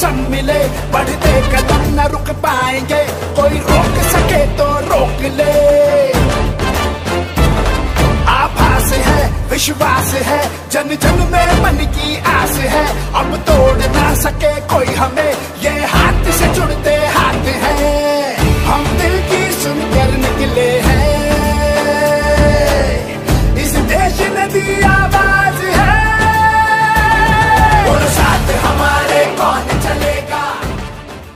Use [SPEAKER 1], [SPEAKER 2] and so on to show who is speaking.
[SPEAKER 1] सब मिले बढ़ते कदम न रुक पाएँगे। कोई रोक सके तो रोक ले। आभास है, विश्वास है, जन जन में मन की आ